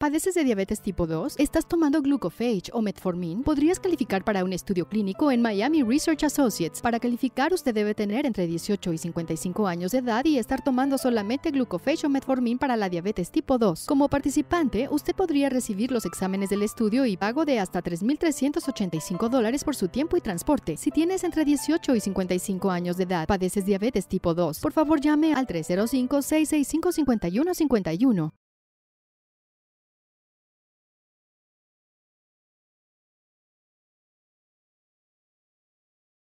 ¿Padeces de diabetes tipo 2? ¿Estás tomando glucophage o metformin? Podrías calificar para un estudio clínico en Miami Research Associates. Para calificar, usted debe tener entre 18 y 55 años de edad y estar tomando solamente glucophage o metformin para la diabetes tipo 2. Como participante, usted podría recibir los exámenes del estudio y pago de hasta 3.385 dólares por su tiempo y transporte. Si tienes entre 18 y 55 años de edad, padeces diabetes tipo 2, por favor llame al 305-665-5151.